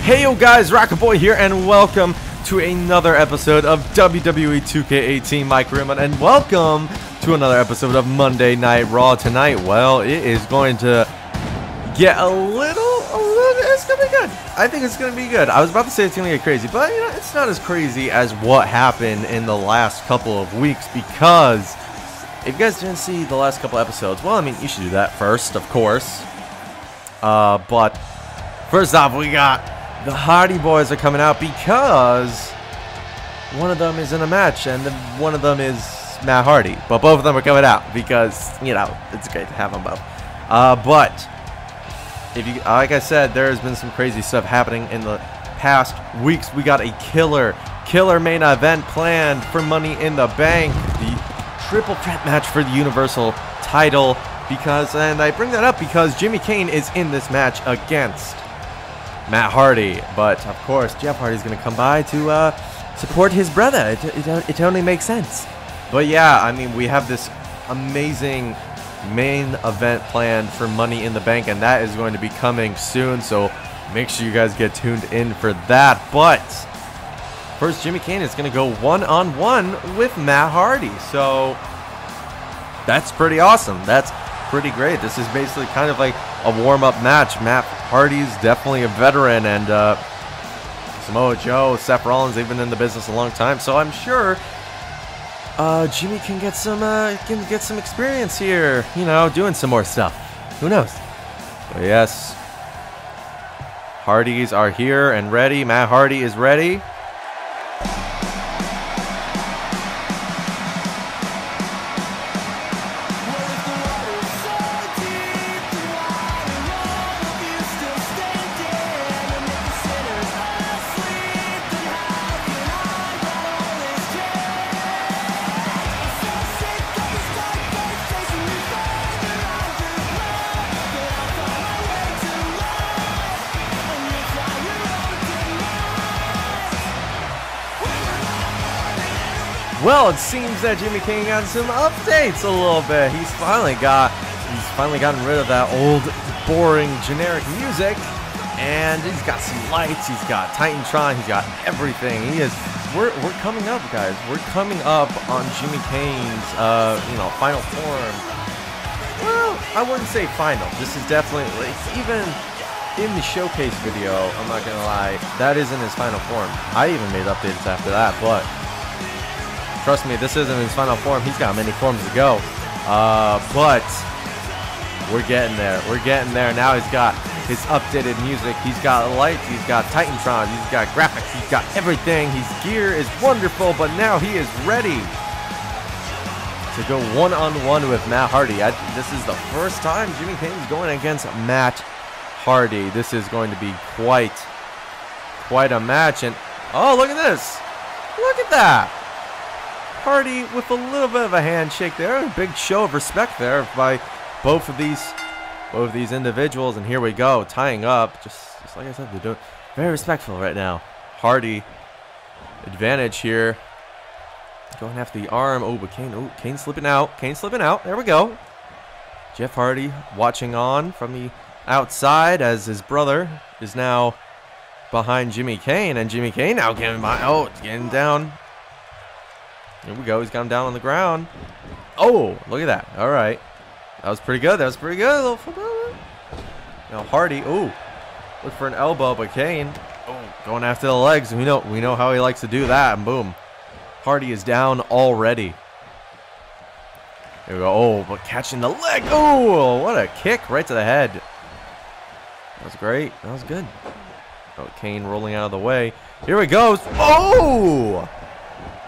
Hey yo guys, Rockerboyyy here, and welcome to another episode of WWE 2K18 My Career Mode, and welcome to another episode of Monday Night Raw tonight. Well, it is going to get a little, a little, it's gonna be good. I think it's gonna be good. I was about to say it's gonna get crazy, but you know, it's not as crazy as what happened in the last couple of weeks because if you guys didn't see the last couple episodes, well, I mean, you should do that first, of course. Uh, but first off, we got the Hardy Boys are coming out because one of them is in a match and one of them is Matt Hardy. But both of them are coming out because, you know, it's great to have them both. Uh, but, if you, like I said, there has been some crazy stuff happening in the past weeks. We got a killer, killer main event planned for Money in the Bank. The triple threat match for the Universal title because, and I bring that up because Jimmy Caine is in this match against Matt Hardy. But of course, Jeff Hardy is going to come by to uh, support his brother. It, it, it only makes sense. But yeah, I mean, we have this amazing main event planned for Money in the Bank, and that is going to be coming soon. So make sure you guys get tuned in for that. But first, Jimmy Caine is going to go one on one with Matt Hardy. So that's pretty awesome. That's pretty great. This is basically kind of like a warm-up match. Matt Hardy's definitely a veteran, and uh, Samoa Joe, Seth Rollins, they've been in the business a long time, so I'm sure uh, Jimmy can get some uh, can get some experience here. You know, doing some more stuff. Who knows? But yes, Hardys are here and ready. Matt Hardy is ready. Well, it seems that Jimmy Caine got some updates a little bit. He's finally got he's finally gotten rid of that old boring generic music. And he's got some lights, he's got Titantron, he's got everything. He is we're we're coming up, guys. We're coming up on Jimmy Caine's uh, you know, final form. Well, I wouldn't say final. This is definitely even in the showcase video, I'm not gonna lie, that isn't his final form. I even made updates after that, but Trust me, this isn't his final form. He's got many forms to go. Uh, but we're getting there. We're getting there. Now he's got his updated music. He's got lights. He's got Titantron. He's got graphics. He's got everything. His gear is wonderful, but now he is ready to go one-on-one -on -one with Matt Hardy. I, this is the first time Jimmy Caine's going against Matt Hardy. This is going to be quite, quite a match. And oh, look at this! Look at that! Hardy with a little bit of a handshake there. A big show of respect there by both of these both of these individuals. And here we go, tying up. Just, just like I said, they're doing very respectful right now. Hardy advantage here. Going after the arm. Oh, but Caine, oh, Caine slipping out. Caine slipping out. There we go. Jeff Hardy watching on from the outside as his brother is now behind Jimmy Caine. And Jimmy Caine now getting by. Oh, getting down here we go. He's got him down on the ground. Oh. oh, look at that. All right. That was pretty good. That was pretty good. Now Hardy. Oh, look for an elbow, but Caine. Oh, going after the legs. We know we know how he likes to do that. And boom, Hardy is down already. There we go. Oh, but catching the leg. Oh, what a kick right to the head. That was great. That was good. Oh, Caine rolling out of the way. Here he goes. Oh!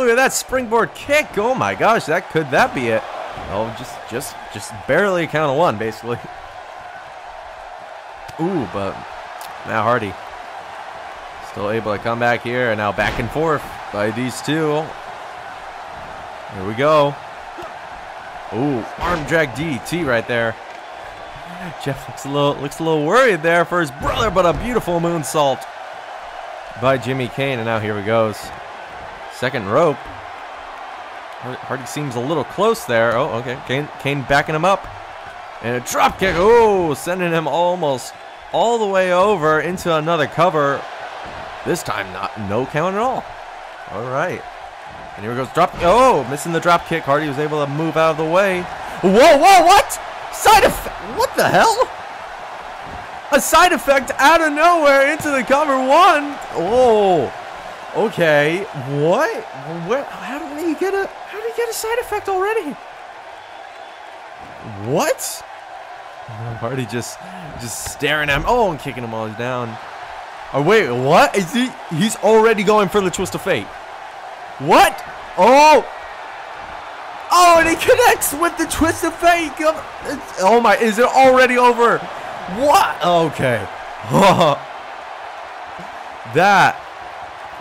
Look at that springboard kick. Oh my gosh, that could that be it? Oh, just just just barely a count of one, basically. Ooh, but Matt Hardy still able to come back here, and now back and forth by these two. Here we go. Ooh, arm drag DT right there. Jeff looks a little looks a little worried there for his brother, but a beautiful moonsault by Jimmy Caine, and now here he goes. Second rope. Hardy seems a little close there. Oh, okay. Caine, Caine backing him up. And a drop kick. Oh, sending him almost all the way over into another cover. This time, not no count at all. All right. And here goes drop. Oh, missing the drop kick. Hardy was able to move out of the way. Whoa, whoa, what? Side effect. What the hell? A side effect out of nowhere into the cover one. Oh, okay. What? Where? How did he get a? How did he get a side effect already? What? Hardy just, just staring at him. Oh, and kicking him all down. Oh wait, what? Is he? He's already going for the twist of fate. What? Oh! Oh, and he connects with the twist of fate. Oh my, is it already over? What? Okay. that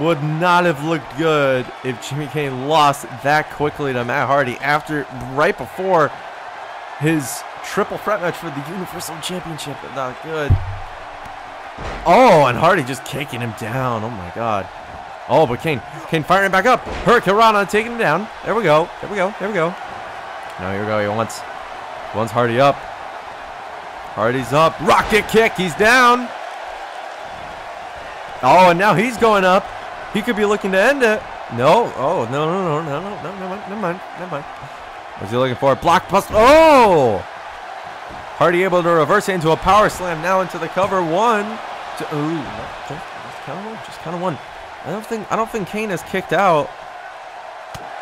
would not have looked good if Jimmy Caine lost that quickly to Matt Hardy after, right before his triple threat match for the Universal Championship. Not good. Oh, and Hardy just kicking him down. Oh my god. Oh, but Caine, Caine firing back up. Hurricane taking him down. There we go. There we go. There we go. Now here we go. He wants, wants Hardy up. Hardy's up. Rocket kick. He's down. Oh, and now he's going up. He could be looking to end it. No. Oh, no, no, no, no, no, no, never mind, never mind, never mind. What's he looking for? Blockbuster. Oh! Hardy able to reverse it into a power slam now into the cover. One. Two, ooh, just, just kind of one. Just kind of one. I don't think I don't think Caine has kicked out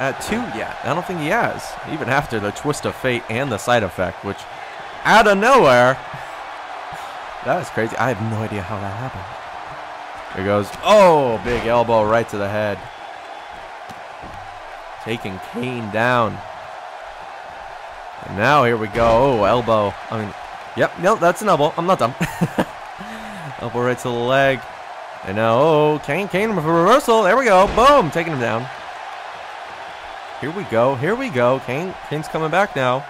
at two yet. I don't think he has. Even after the twist of fate and the side effect, which out of nowhere. That is crazy. I have no idea how that happened. Here goes. Oh, big elbow right to the head. Taking Caine down. And now here we go. Oh, elbow. I mean, yep, no, that's an elbow. I'm not done. elbow right to the leg. And now, oh, Caine, Caine with a reversal. There we go. Boom, taking him down. Here we go. Here we go. Caine, Caine's coming back now.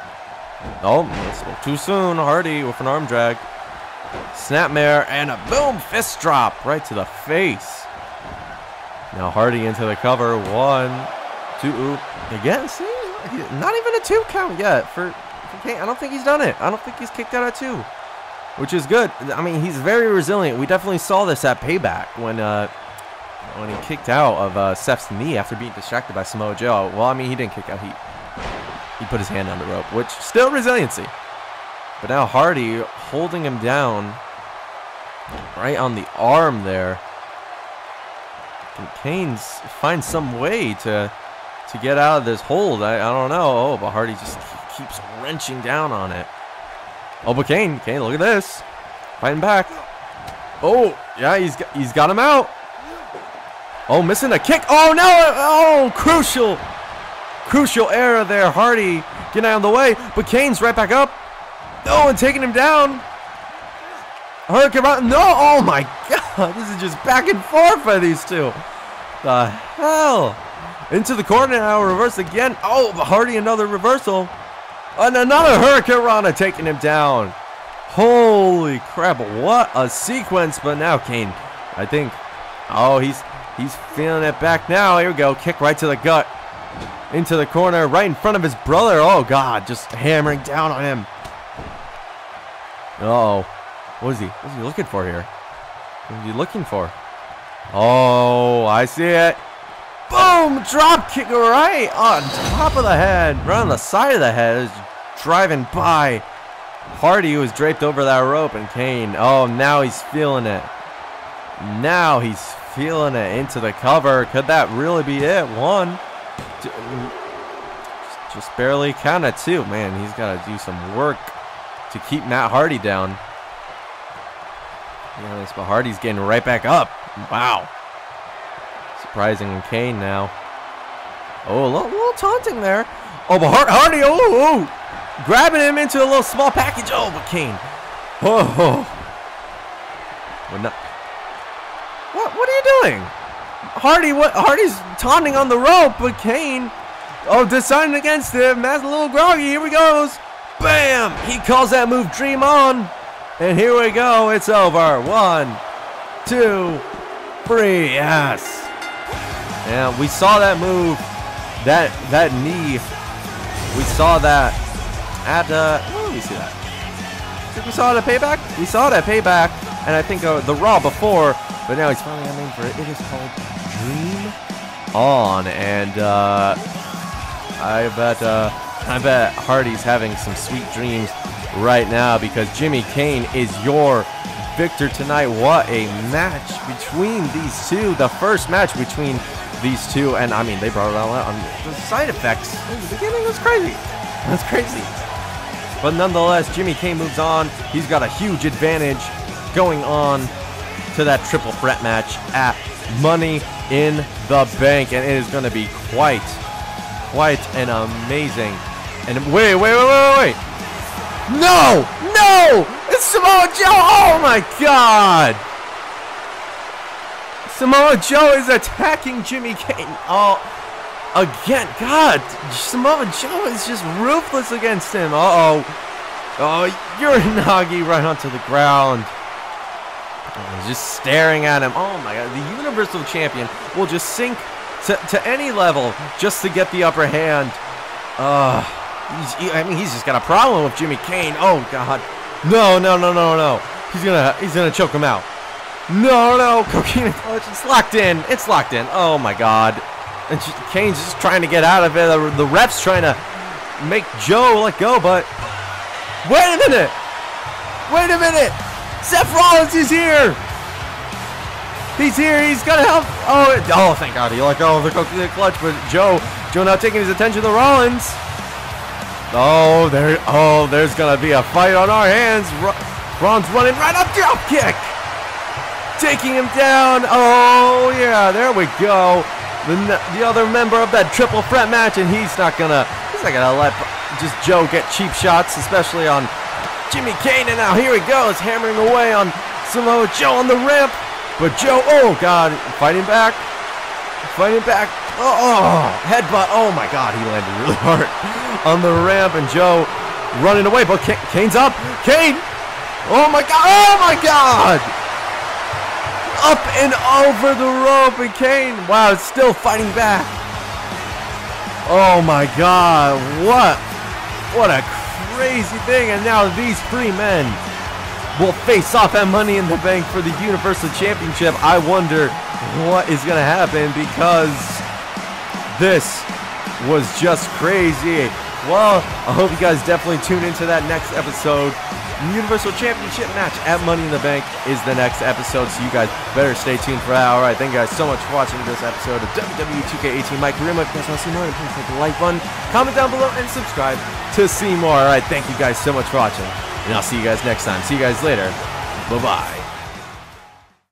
Oh, too soon. Hardy with an arm drag. Snapmare and a boom fist drop right to the face. Now Hardy into the cover. One, two. Again, see? Not even a two count yet for, for Caine. I don't think he's done it. I don't think he's kicked out at two, which is good. I mean, he's very resilient. We definitely saw this at Payback when uh, when he kicked out of uh, Seth's knee after being distracted by Samoa Joe. Well, I mean, he didn't kick out. He he put his hand on the rope, which still resiliency. But now Hardy holding him down right on the arm there. Can Caine's find some way to to get out of this hold. I, I don't know. Oh, but Hardy just keeps wrenching down on it. Oh, but Caine, Caine, look at this. Fighting back. Oh, yeah, he's got, he's got him out. Oh, missing a kick. Oh, no. Oh, crucial. Crucial error there. Hardy getting out of the way. But Caine's right back up. Oh, and taking him down. Hurricanrana. No. Oh, my God. This is just back and forth by these two. The hell? Into the corner now, reverse again. Oh, Hardy another reversal. And another Hurricanrana taking him down. Holy crap, what a sequence. But now Caine, I think, oh, he's he's feeling it back now. Here we go, kick right to the gut. Into the corner, right in front of his brother. Oh, God, just hammering down on him. Uh oh, what is he? What is he looking for here? What is he looking for? Oh, I see it. Boom! Drop kick right on top of the head, right on the side of the head, driving by. Hardy was draped over that rope, and Caine, oh, now he's feeling it. Now he's feeling it into the cover. Could that really be it? One, just barely count of two. Man, he's got to do some work to keep Matt Hardy down. Yeah, but Hardy's getting right back up. Wow. Surprising Caine now. Oh, a little, little, taunting there. Oh, but Hardy, oh, oh, grabbing him into a little small package. Oh, but Caine. Oh, oh. Not, what, what are you doing? Hardy, what? Hardy's taunting on the rope, but Caine, oh, deciding against him. That's a little groggy. Here he goes. Bam! He calls that move Dream On. And here we go. It's over. One, two, three. Yes. Yeah, we saw that move, that that knee. We saw that at uh. Did we see that? we saw at Payback. We saw it at Payback, and I think uh, the Raw before, but now he's finally got a name for it. It is called Dream On, and uh, I bet uh, I bet Hardy's having some sweet dreams right now because Jimmy Caine is your victor tonight. What a match between these two. The first match between these two, and I mean, they brought it all out on the side effects. In the beginning was crazy. That's crazy. But nonetheless, Jimmy Caine moves on. He's got a huge advantage going on to that triple threat match at Money in the Bank, and it is going to be quite, quite an amazing. And wait, wait, wait, wait, wait! No, no! It's Samoa Joe! Oh my God! Samoa Joe is attacking Jimmy Caine. Oh, again, God, Samoa Joe is just ruthless against him. Uh oh. Oh, Uranage right onto the ground. He's just staring at him. Oh my god, the Universal Champion will just sink to, to any level just to get the upper hand. Uh, he, I mean, he's just got a problem with Jimmy Caine. Oh god. No, no, no, no, no. He's gonna he's gonna choke him out. No, no, Coquina clutch. It's locked in. It's locked in. Oh my god. And Caine's just trying to get out of it. The, the ref's trying to make Joe let go, but wait a minute. Wait a minute. Seth Rollins is here. He's here. He's gonna help. Oh, oh, thank God he let go of the Coquina clutch. But Joe, Joe now taking his attention to Rollins. Oh, there. Oh, there's gonna be a fight on our hands. Rollins running right up, drop kick taking him down. Oh, yeah, there we go. The, the other member of that triple threat match, and he's not gonna, he's not gonna let just Joe get cheap shots, especially on Jimmy Caine. And now here he goes, hammering away on Samoa Joe on the ramp. But Joe, oh God, fighting back, fighting back. Oh, headbutt. Oh my God, he landed really hard on the ramp, and Joe running away. But Caine's up. Caine. Oh my God. Oh my God up and over the rope, and Caine, wow, it's still fighting back. Oh my God, what, what a crazy thing. And now these three men will face off at Money in the Bank for the Universal Championship. I wonder what is going to happen because this was just crazy. Well, I hope you guys definitely tune into that next episode Universal Championship match at Money in the Bank is the next episode, so you guys better stay tuned for that. All right, thank you guys so much for watching this episode of WWE 2K18. Mike Karima. If you guys want to see more, please hit the like button, comment down below, and subscribe to see more. All right, thank you guys so much for watching, and I'll see you guys next time. See you guys later. Bye-bye.